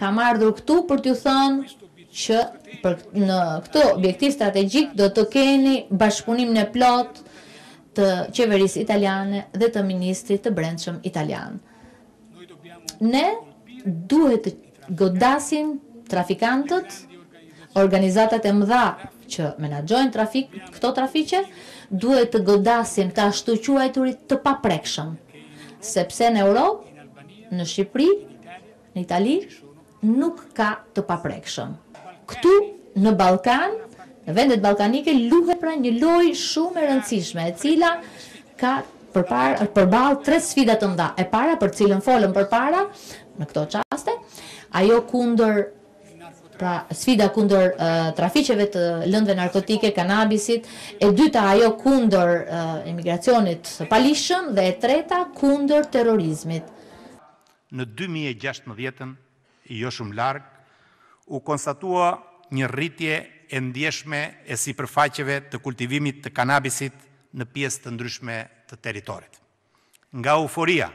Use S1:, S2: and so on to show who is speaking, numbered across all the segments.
S1: Kam ardhur këtu për t'ju thënë që për në këtë objektiv strategjik do të keni bashkëpunimin e plotë të qeverisë italiane dhe të ministrit të brendshëm italian. Ne duhet të Godasim trafikantët, organizatat e mëdha që menaxhojnë trafik, këto trafiqe, duhet të godasim të ashtuquajturit të paprekshëm, sepse në Europë, në Shqipëri, në Itali, nuk ka të paprekshëm. Këtu në Ballkan, në vendet ballkanike luhet pra një lojë shumë e rëndësishme, e cila ka. Përballë tre sfida të mëdha. E para, për të cilën folëm përpara, në këto çaste, ajo kundër pra sfida kundër trafiqeve të lëndëve narkotike, kanabisit, e dyta ajo kundër emigracionit të paligjshëm dhe e treta kundër terrorizmit.
S2: Në dy mijë e gjashtëmbëdhjetën jo shumë larg, u konstatua një rritje e ndjeshme e sipërfaqeve të kultivimit të kanabisit në pjesë të ndryshme të territorit. Nga euforia,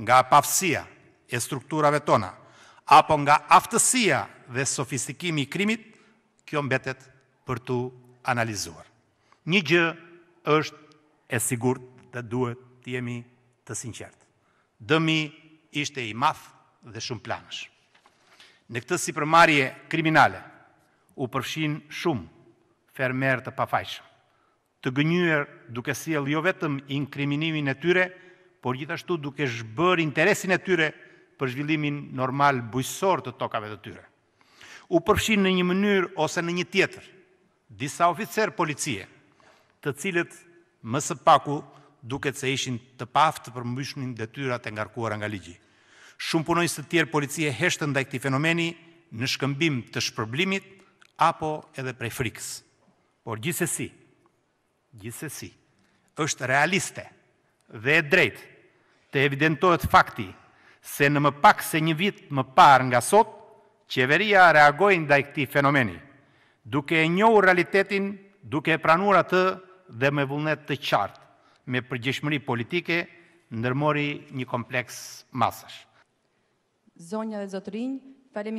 S2: nga paaftësia e strukturave tona, apo nga aftësia dhe sofistikimi i krimit, kjo mbetet për t'u analizuar. Një gjë është e sigurt dhe duhet të jemi të sinqertë. Dëmi ishte i madh dhe shumëplanësh. Në këtë sipërmarrje kriminale u përfshinë shumë fermerë të pafajshëm, të gënjyer duke sjellë jo vetëm inkriminimin e tyre, por gjithashtu duke zhbërë interesin e tyre për zhvillimin normal bujqësor të tokave të tyre. U përfshinë në një mënyrë ose në një tjetër Disa oficerë policie, të cilët më së paku duket se ishin të paaftë të përmbushnin detyrat e ngarkuara nga ligji. Shumë punonjës të tjerë policie heshtën ndaj këtij fenomeni në shkëmbim të shpërblimit apo edhe prej frikës. Por gjithsesi, Gjithsesi, është realiste dhe e drejtë të evidentohet fakti se në më pak se një vit më parë nga sot, Qeveria reagoi ndaj këtij fenomeni, duke e njohur realitetin, duke e pranuar atë dhe me vullnet të qartë, me përgjegjshmëri politike, ndërmori një kompleks masash.
S3: Zonja dhe zotërinj, faleminderit.